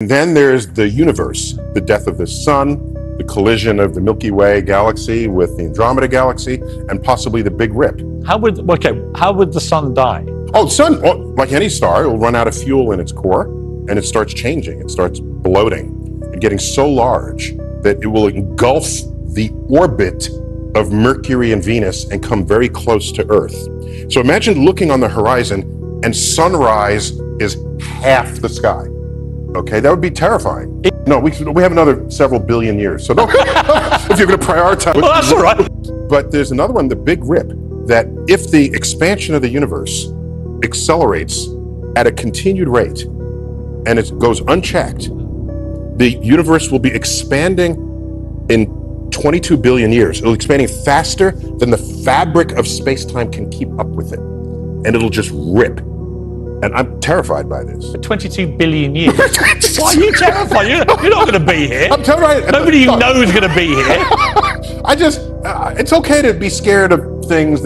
Then there's the universe, the death of the sun, the collision of the Milky Way galaxy with the Andromeda galaxy, and possibly the Big Rip. How would okay? How would the sun die? Oh, the sun, oh, like any star, it will run out of fuel in its core, and it starts changing. It starts bloating and getting so large that it will engulf the orbit of Mercury and Venus and come very close to Earth. So imagine looking on the horizon and sunrise is half the sky. Okay, that would be terrifying. No, we, we have another several billion years. So don't, if you're going to prioritize. Well, that's all right. But there's another one, the Big Rip, that if the expansion of the universe accelerates at a continued rate and it goes unchecked, the universe will be expanding in 22 billion years. It'll be expanding faster than the fabric of space-time can keep up with it. And it'll just rip. And I'm terrified by this. 22 billion years. Why are you terrified? You're, you're not going to be here. I'm terrified. Nobody you know is going to be here. I just, uh, it's okay to be scared of things.